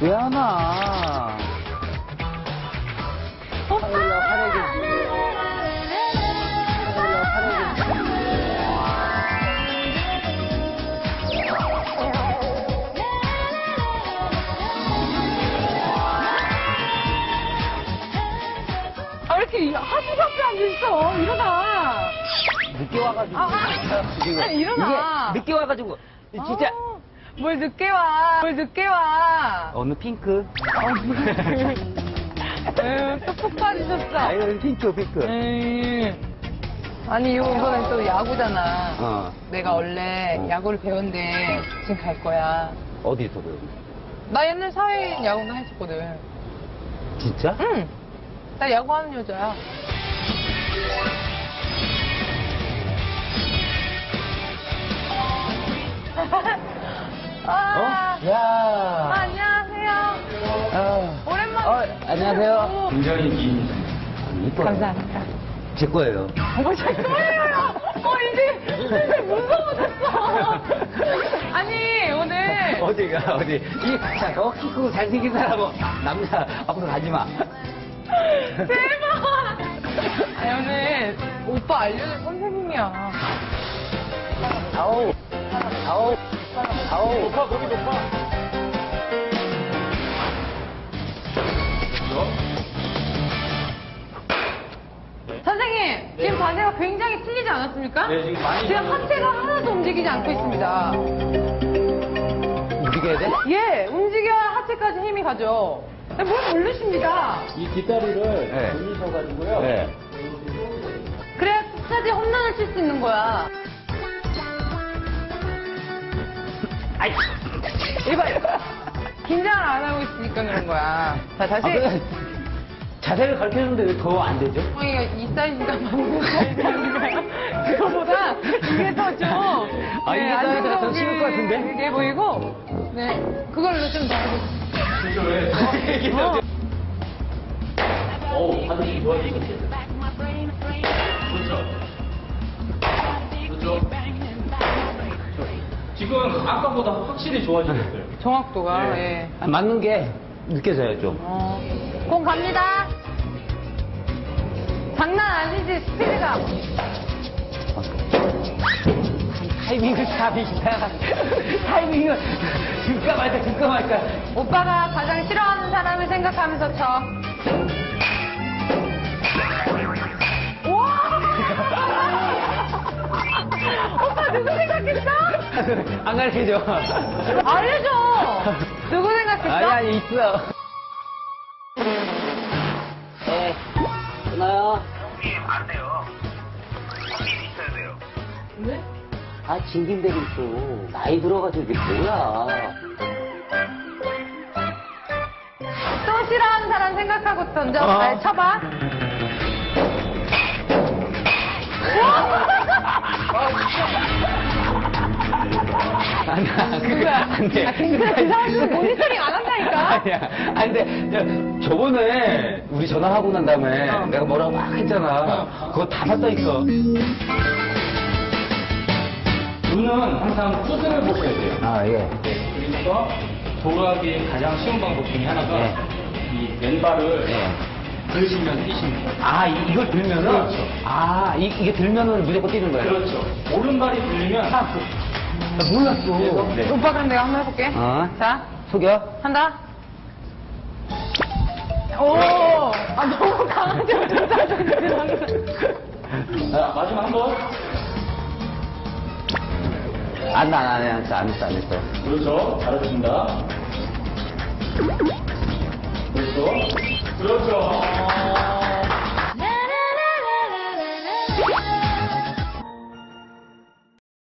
왜안 와? 오빠! 아, 왜 이렇게 하수구 앞에 앉아있어? 일어나! 늦게 와가지고. 아, 아. 지금 아니, 일어나. 이게 늦게 와가지고. 진짜. 어, 뭘 늦게 와. 뭘 늦게 와. 어느 핑크? 에휴, 또푹 빠지셨어. 아유, 핑크, 핑크. 에이. 아니, 이거 이번엔 또 야구잖아. 어. 내가 원래 어. 야구를 배웠는데 지금 갈 거야. 어디서 배우 나 옛날 사회 야구나 했었거든. 진짜? 응. 나 야구하는 여자야. 아, 어? 야. 안녕하세요. 아. 오랜만에. 어, 안녕하세요. 굉장히 긴 이뻐요. 감사합니다. 제 거예요. 어머, 잠깐만요. 어, 이제, 이제 무서워졌어. 아니, 오늘. 어디가, 어디. 이, 자, 어, 키 크고 잘생긴 사람하고 남자 앞으로 가지 마. 대박! 아니, 오늘 오빠 알려줄 선생님이야. 아우, 아우, 아우. 높아 거기 높아 선생님, 지금 자세가 굉장히 틀리지 않았습니까? 네, 지금 많이 지금 하체가 하나도 움직이지 않고 있습니다. 움직여야 돼? 예, 움직여야 하체까지 힘이 가죠. 네, 뭘 모르십니다. 이 뒷다리를 네. 돌리셔가지고요 네. 그래야 끝까지 홈런을 칠 수 있는 거야. 안 하고 있으니까 그런 거야. 자, 다시. 아, 그래. 자세를 가르쳐 주는데 왜 더 안 되죠? 엉이가 이 사이즈가 맞는 사이즈 아닌가요? 그거보다 이게 더 좀. 아, 이게 사이즈가 더 쉬울 것 같은데? 이게 보이고, 네. 그걸로 좀 더. 진짜 왜 어. 어우 반응이 좋아지고 그렇죠 그렇죠 지금 아까보다 확실히 좋아지셨어요 정확도가, 네. 예. 아, 맞는 게 느껴져요, 좀. 어. 공 갑니다. 장난 아니지, 스피드가. 타이밍을 잡이 이상한. 타이밍을 줄까 말까, 줄까 말까. 오빠가 가장 싫어하는 사람을 생각하면서 쳐. 와! 오빠 누구 생각했어? 안 가르쳐줘. 알려줘. 누구 생각했어? 아니, 아니, 있어. 네. 끊어요. 형님 안 돼요. 형님 있어야 돼요. 왜? 아, 징징대고 있어. 나이 들어가지고 이게 뭐야. 또 싫어하는 사람 생각하고 던져. 어. 네, 쳐봐. 안, 안, 그게 누구야? 안 돼. 아, 근데 그 사람은 모니터링 안 한다니까? 아니야. 아니, 근데, 저, 저번에 우리 전화하고 난 다음에 어. 내가 뭐라고 막 했잖아. 그거 다 봤다 있어. 눈은 항상 푸드를 보셔야 돼요 아, 예. 네, 그러니까 도루하기 가장 쉬운 방법 중에 하나가 네. 이 왼발을 예. 들시면 뛰십니다 아, 이, 이걸 들면은? 그렇죠. 아, 이, 이게 들면은 무조건 뛰는 거예요? 그렇죠 오른발이 들리면 나 몰랐어. 네. 오빠 그럼 내가 한번 해볼게. 어? 자, 속여? 한다. 오! 아, 너무 강하게 자 마지막 한 번 안, 안, 안, 안 했어, 안 했어, 안 했어. 그렇죠 잘하십니다 그렇죠 그렇죠